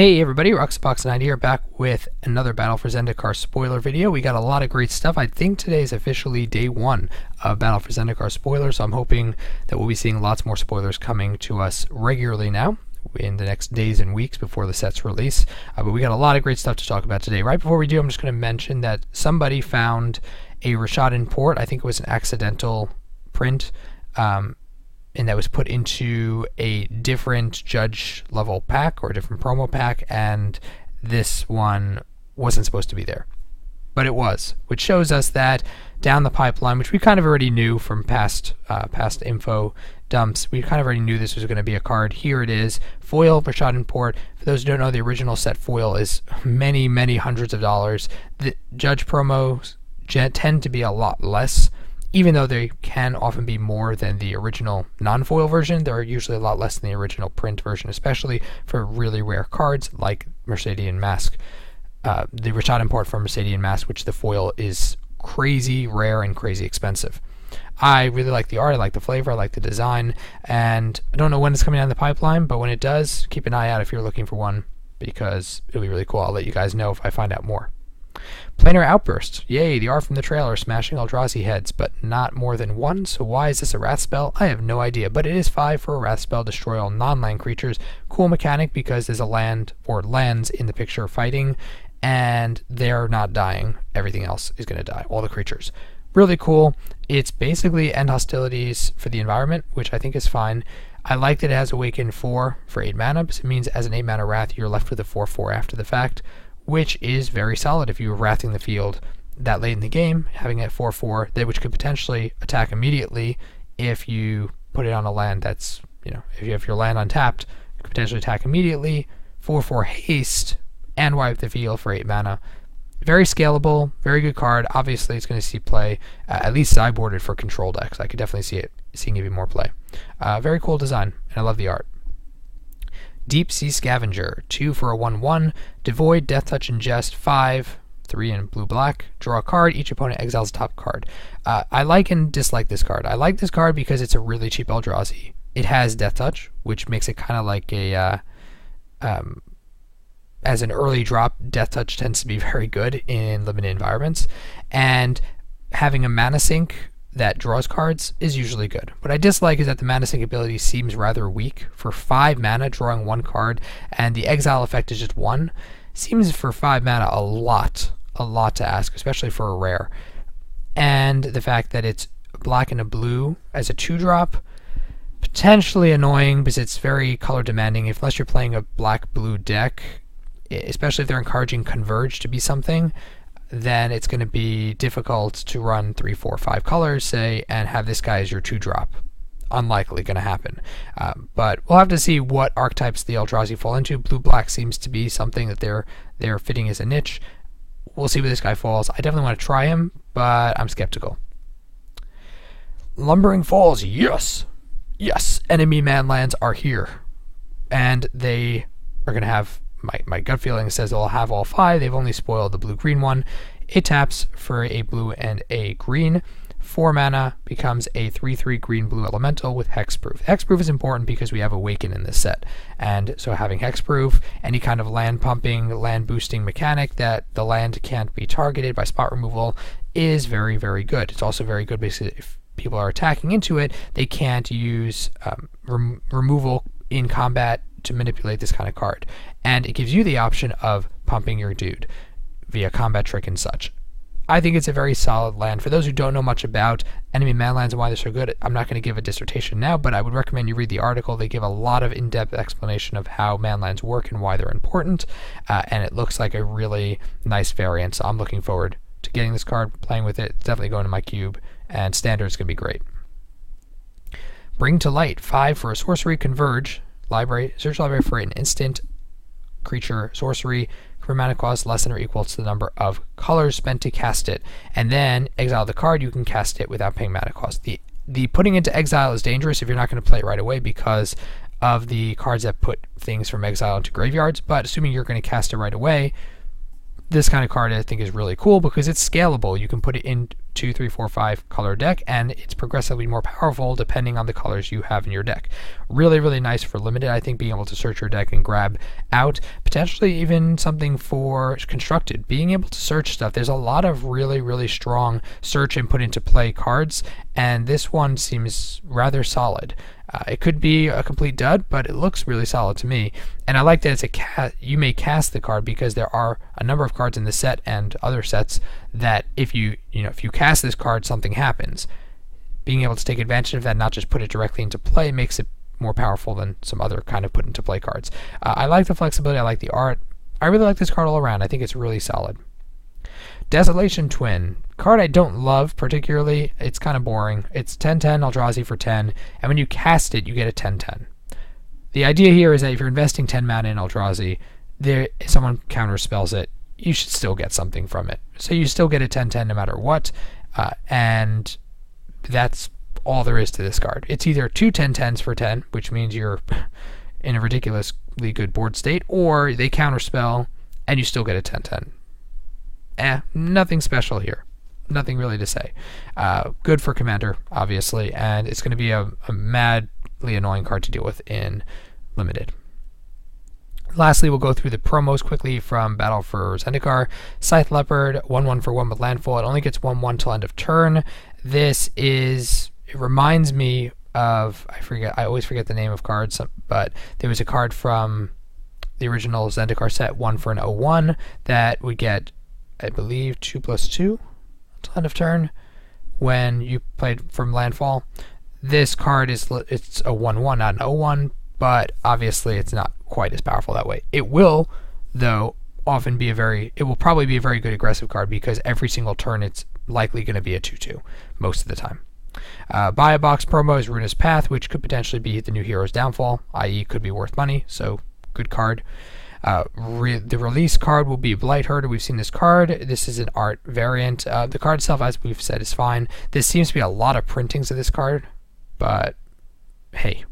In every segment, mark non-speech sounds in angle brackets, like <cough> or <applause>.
Hey everybody, Roxaboxen90 here back with another Battle for Zendikar spoiler video. We got a lot of great stuff. I think today is officially day one of Battle for Zendikar spoilers, so I'm hoping that we'll be seeing lots more spoilers coming to us regularly now in the next days and weeks before the set's release. Uh, but we got a lot of great stuff to talk about today. Right before we do, I'm just going to mention that somebody found a Rishadan port. I think it was an accidental print. Um, and that was put into a different judge level pack or a different promo pack, and this one wasn't supposed to be there. But it was, which shows us that down the pipeline, which we kind of already knew from past uh, past info dumps, we kind of already knew this was going to be a card. Here it is, foil Rishadan Port. For those who don't know, the original set foil is many, many hundreds of dollars. The judge promos tend to be a lot less even though they can often be more than the original non-foil version, they're usually a lot less than the original print version, especially for really rare cards like Mercadian Mask. Uh, the Rishadan port from Mercadian Mask, which the foil is crazy rare and crazy expensive. I really like the art, I like the flavor, I like the design, and I don't know when it's coming down the pipeline, but when it does, keep an eye out if you're looking for one because it'll be really cool. I'll let you guys know if I find out more. Planar Outburst. Yay, the art from the trailer smashing Eldrazi heads, but not more than one, so why is this a wrath spell? I have no idea, but it is 5 for a wrath spell, destroy all non-land creatures. Cool mechanic because there's a land or lands in the picture fighting, and they're not dying. Everything else is going to die, all the creatures. Really cool. It's basically end hostilities for the environment, which I think is fine. I like that it has Awaken 4 for 8 mana, because it means as an 8 mana Wrath, you're left with a 4 4 after the fact, which is very solid if you were wrathing the field that late in the game, having it 4 4, which could potentially attack immediately if you put it on a land that's, you know, if you have your land untapped, it could potentially attack immediately, 4 4 haste, and wipe the field for 8 mana. Very scalable, very good card. Obviously, it's going to see play, uh, at least sideboarded for control decks. I could definitely see it seeing even more play. Uh, very cool design, and I love the art. Deep Sea Scavenger, 2 for a 1 1, Devoid, Death Touch, and Jest, 5, 3 in blue black. Draw a card, each opponent exiles top card. Uh, I like and dislike this card. I like this card because it's a really cheap Eldrazi. It has Death Touch, which makes it kind of like a. Uh, um, as an early drop, Death Touch tends to be <laughs> very good in limited environments. And having a mana sink that draws cards is usually good. What I dislike is that the mana sink ability seems rather weak. For 5 mana, drawing one card, and the exile effect is just 1, seems for 5 mana a lot, a lot to ask, especially for a rare. And the fact that it's black and a blue as a 2 drop, potentially annoying because it's very color demanding. If unless you're playing a black blue deck, especially if they're encouraging Converge to be something, then it's going to be difficult to run three, four, five colors, say, and have this guy as your two drop. Unlikely going to happen. Um, but we'll have to see what archetypes the Eldrazi fall into. Blue black seems to be something that they're they're fitting as a niche. We'll see where this guy falls. I definitely want to try him, but I'm skeptical. Lumbering Falls, yes, yes. Enemy manlands are here, and they are going to have my, my gut feeling says they'll have all five. They've only spoiled the blue green one. It taps for a blue and a green. Four mana becomes a 3 3 green blue elemental with hexproof. Hexproof is important because we have Awaken in this set. And so having hexproof, any kind of land pumping, land boosting mechanic that the land can't be targeted by spot removal is very, very good. It's also very good because if people are attacking into it, they can't use um, rem- removal in combat to manipulate this kind of card. And it gives you the option of pumping your dude via combat trick and such. I think it's a very solid land. For those who don't know much about enemy manlands and why they're so good, I'm not going to give a dissertation now, but I would recommend you read the article. They give a lot of in depth explanation of how manlands work and why they're important, uh, and it looks like a really nice variant. So I'm looking forward to getting this card, playing with it. It's definitely going to my cube, and standard is going to be great. Bring to Light, 5 for a sorcery, converge library, search library for an instant creature sorcery mana cost less than or equal to the number of colors spent to cast it, and then exile the card. You can cast it without paying mana cost. The the putting into exile is dangerous if you're not going to play it right away because of the cards that put things from exile into graveyards. But assuming you're going to cast it right away, this kind of card I think is really cool because it's scalable. You can put it in two, three, four, five color deck, and it's progressively more powerful depending on the colors you have in your deck. Really, really nice for limited. I think being able to search your deck and grab out potentially even something for constructed. Being able to search stuff. There's a lot of really, really strong search and put into play cards, and this one seems rather solid. Uh, it could be a complete dud, but it looks really solid to me. And I like that it's a ca- you may cast the card because there are a number of cards in the set and other sets that if you you know if you cast this card, something happens. Being able to take advantage of that, not just put it directly into play, makes it more powerful than some other kind of put into play cards. Uh, I like the flexibility. I like the art. I really like this card all around. I think it's really solid. Desolation Twin. Card I don't love particularly. It's kind of boring. It's 10 10 Eldrazi for 10, and when you cast it, you get a 10 10. The idea here is that if you're investing 10 mana in Eldrazi, there someone counterspells it, you should still get something from it. So you still get a 10 10 no matter what, uh, and that's all there is to this card. It's either two 10 10s for 10, which means you're <laughs> in a ridiculously good board state, or they counter spell and you still get a 10 10 eh, nothing special here. Nothing really to say. Uh, good for Commander, obviously, and it's going to be a, a madly annoying card to deal with in Limited. Lastly, we'll go through the promos quickly from Battle for Zendikar. Scythe Leopard, 1 1 for 1 with landfall. It only gets 1 1 till end of turn. This is, it reminds me of, I forget, I always forget the name of cards, but there was a card from the original Zendikar set, 1 for an 01, that would get I believe, 2 plus 2 until end of turn when you played from landfall. This card is it's a 1 1, not an 1, but obviously it's not quite as powerful that way. It will, though, often be a very, it will probably be a very good aggressive card because every single turn it's likely going to be a 2 2 most of the time. Uh, buy a box promo is Ruinous Path, which could potentially be the new hero's downfall, i.e., could be worth money, so good card. Uh, re- the release card will be Blight Herder. We've seen this card. This is an art variant. Uh, the card itself, as we've said, is fine. This seems to be a lot of printings of this card, but hey,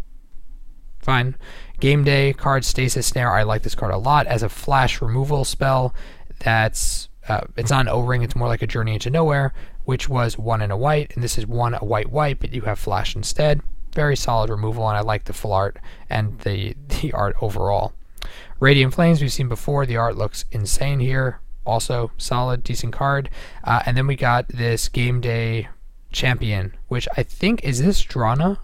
fine. Game Day card Stasis Snare. I like this card a lot as a flash removal spell. That's uh, it's not an O-ring. It's more like a Journey into Nowhere, which was one and a white, and this is one a white white, but you have flash instead. Very solid removal, and I like the full art and the <laughs> the art overall. Radiant Flames, we've seen before. The art looks insane here. Also, solid, decent card. Uh, and then we got this Game Day Champion, which I think is this Drana.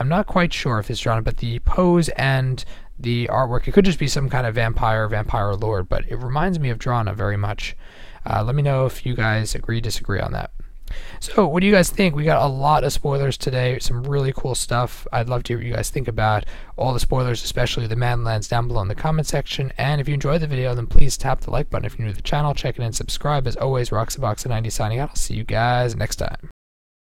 I'm not quite sure if it's Drana, but the pose and the artwork, it could just be some kind of vampire, vampire lord, but it reminds me of Drana very much. Uh, let me know if you guys agree, disagree on that. So, what do you guys think? We got a lot of spoilers today, some really cool stuff. I'd love to hear what you guys think about all the spoilers, especially the Manlands, down below in the comment section. And if you enjoyed the video, then please tap the like button. If you're new to the channel, check it and subscribe. As always, Roxaboxen90 signing out. I'll see you guys next time.